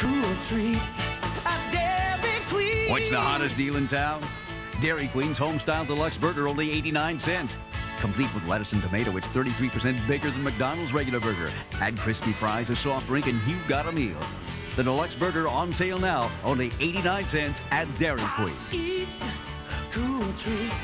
cool treats at Dairy Queen. What's the hottest deal in town? Dairy Queen's Homestyle Deluxe Burger, only 89 cents. Complete with lettuce and tomato, it's 33% bigger than McDonald's regular burger. Add crispy fries, a soft drink, and you've got a meal. The Deluxe Burger on sale now, only 89 cents at Dairy Queen. Eat cool treats